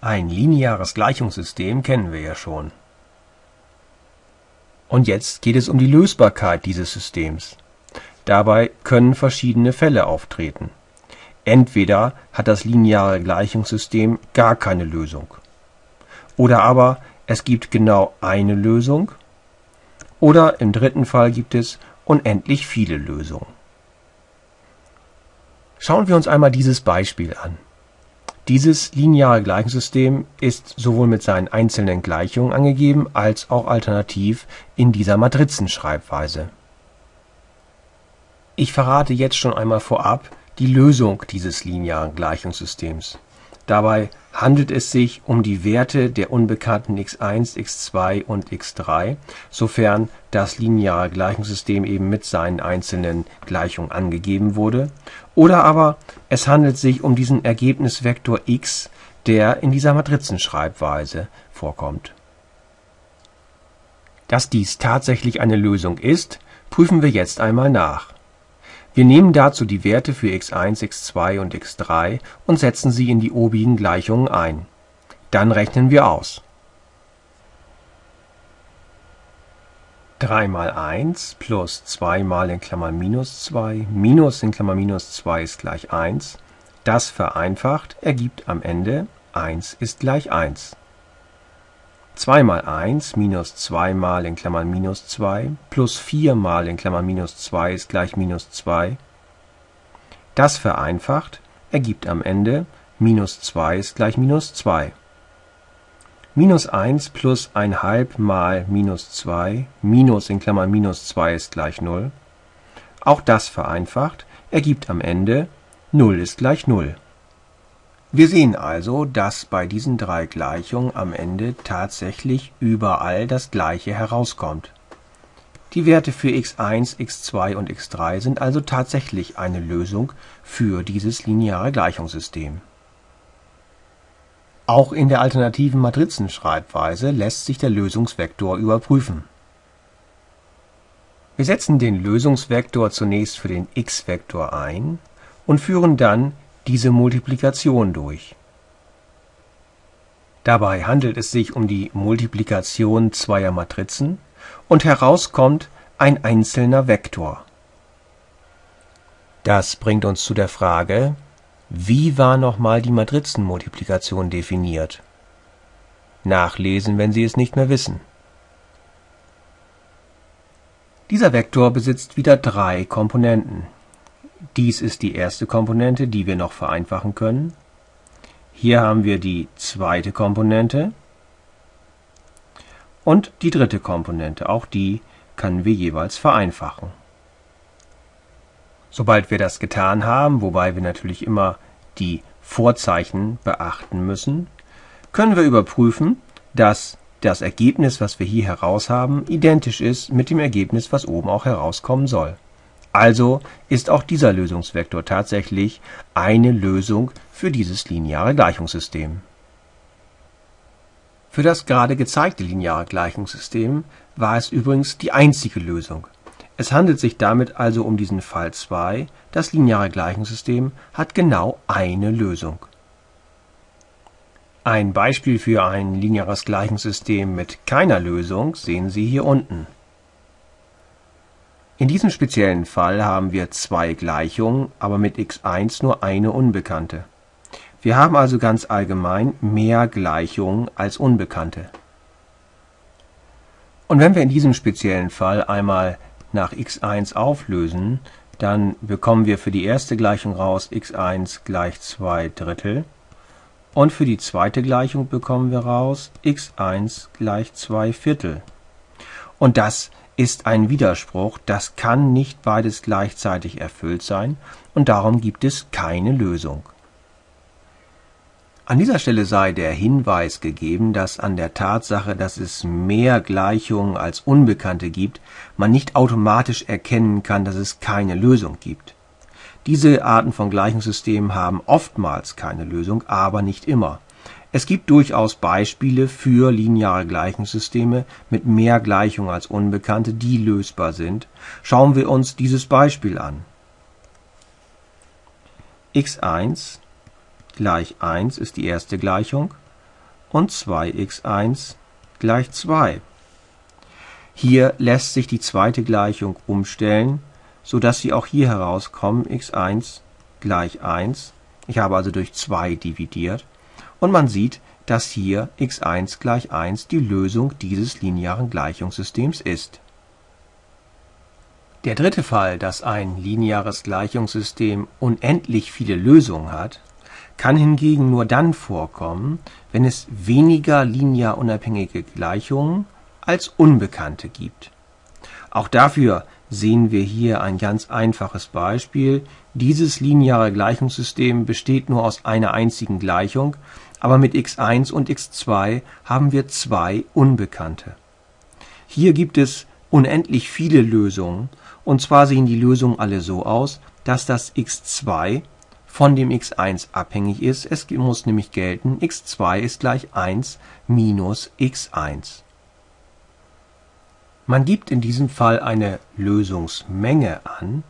Ein lineares Gleichungssystem kennen wir ja schon. Und jetzt geht es um die Lösbarkeit dieses Systems. Dabei können verschiedene Fälle auftreten. Entweder hat das lineare Gleichungssystem gar keine Lösung. Oder aber es gibt genau eine Lösung. Oder im dritten Fall gibt es unendlich viele Lösungen. Schauen wir uns einmal dieses Beispiel an. Dieses lineare Gleichungssystem ist sowohl mit seinen einzelnen Gleichungen angegeben als auch alternativ in dieser Matrizenschreibweise. Ich verrate jetzt schon einmal vorab die Lösung dieses linearen Gleichungssystems. Dabei handelt es sich um die Werte der unbekannten x1, x2 und x3, sofern das lineare Gleichungssystem eben mit seinen einzelnen Gleichungen angegeben wurde, oder aber es handelt sich um diesen Ergebnisvektor x, der in dieser Matrizenschreibweise vorkommt. Dass dies tatsächlich eine Lösung ist, prüfen wir jetzt einmal nach wir nehmen dazu die Werte für x1, x2 und x3 und setzen sie in die obigen Gleichungen ein. Dann rechnen wir aus. 3 mal 1 plus 2 mal minus 2 minus minus 2 ist gleich 1. Das vereinfacht ergibt am Ende 1 ist gleich 1 2 mal 1 minus 2 mal in Klammern minus 2 plus 4 mal in Klammern minus 2 ist gleich minus 2. Das vereinfacht ergibt am Ende minus 2 ist gleich minus 2. Minus 1 plus 1 halb mal minus 2 minus in Klammern minus 2 ist gleich 0. Auch das vereinfacht ergibt am Ende 0 ist gleich 0. Wir sehen also, dass bei diesen drei Gleichungen am Ende tatsächlich überall das Gleiche herauskommt. Die Werte für x1, x2 und x3 sind also tatsächlich eine Lösung für dieses lineare Gleichungssystem. Auch in der alternativen Matrizenschreibweise lässt sich der Lösungsvektor überprüfen. Wir setzen den Lösungsvektor zunächst für den x-Vektor ein und führen dann diese Multiplikation durch. Dabei handelt es sich um die Multiplikation zweier Matrizen und herauskommt ein einzelner Vektor. Das bringt uns zu der Frage, wie war nochmal die Matrizenmultiplikation definiert? Nachlesen, wenn Sie es nicht mehr wissen. Dieser Vektor besitzt wieder drei Komponenten dies ist die erste Komponente, die wir noch vereinfachen können. Hier haben wir die zweite Komponente und die dritte Komponente. Auch die können wir jeweils vereinfachen. Sobald wir das getan haben, wobei wir natürlich immer die Vorzeichen beachten müssen, können wir überprüfen, dass das Ergebnis, was wir hier heraus haben, identisch ist mit dem Ergebnis, was oben auch herauskommen soll also ist auch dieser Lösungsvektor tatsächlich eine Lösung für dieses lineare Gleichungssystem. Für das gerade gezeigte lineare Gleichungssystem war es übrigens die einzige Lösung. Es handelt sich damit also um diesen Fall 2, das lineare Gleichungssystem hat genau eine Lösung. Ein Beispiel für ein lineares Gleichungssystem mit keiner Lösung sehen Sie hier unten in diesem speziellen Fall haben wir zwei Gleichungen, aber mit x1 nur eine Unbekannte. Wir haben also ganz allgemein mehr Gleichungen als Unbekannte. Und wenn wir in diesem speziellen Fall einmal nach x1 auflösen, dann bekommen wir für die erste Gleichung raus x1 gleich 2 Drittel und für die zweite Gleichung bekommen wir raus x1 gleich 2 Viertel. Und das ist ein Widerspruch, das kann nicht beides gleichzeitig erfüllt sein und darum gibt es keine Lösung. An dieser Stelle sei der Hinweis gegeben, dass an der Tatsache, dass es mehr Gleichungen als Unbekannte gibt, man nicht automatisch erkennen kann, dass es keine Lösung gibt. Diese Arten von Gleichungssystemen haben oftmals keine Lösung, aber nicht immer. Es gibt durchaus Beispiele für lineare Gleichungssysteme mit mehr Gleichungen als Unbekannte, die lösbar sind. Schauen wir uns dieses Beispiel an. x1 gleich 1 ist die erste Gleichung. und 2x1 gleich 2. Hier lässt sich die zweite Gleichung umstellen, so dass Sie auch hier herauskommen x1 gleich 1. Ich habe also durch 2 dividiert und man sieht, dass hier x1 gleich 1 die Lösung dieses linearen Gleichungssystems ist. Der dritte Fall, dass ein lineares Gleichungssystem unendlich viele Lösungen hat, kann hingegen nur dann vorkommen, wenn es weniger linear unabhängige Gleichungen als Unbekannte gibt. Auch dafür sehen wir hier ein ganz einfaches Beispiel. Dieses lineare Gleichungssystem besteht nur aus einer einzigen Gleichung aber mit x1 und x2 haben wir zwei Unbekannte. Hier gibt es unendlich viele Lösungen, und zwar sehen die Lösungen alle so aus, dass das x2 von dem x1 abhängig ist. Es muss nämlich gelten, x2 ist gleich 1 minus x1. Man gibt in diesem Fall eine Lösungsmenge an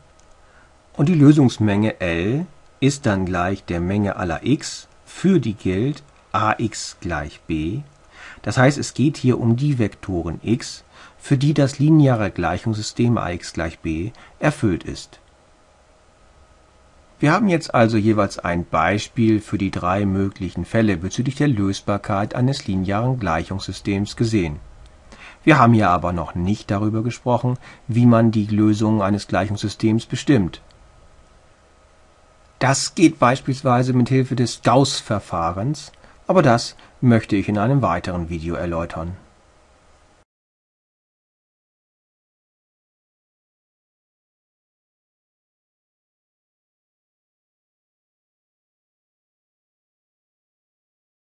und die Lösungsmenge L ist dann gleich der Menge aller x für die gilt ax gleich b. Das heißt, es geht hier um die Vektoren x, für die das lineare Gleichungssystem ax gleich b erfüllt ist. Wir haben jetzt also jeweils ein Beispiel für die drei möglichen Fälle bezüglich der Lösbarkeit eines linearen Gleichungssystems gesehen. Wir haben hier aber noch nicht darüber gesprochen, wie man die Lösung eines Gleichungssystems bestimmt das geht beispielsweise mit Hilfe des Gauß-Verfahrens, aber das möchte ich in einem weiteren Video erläutern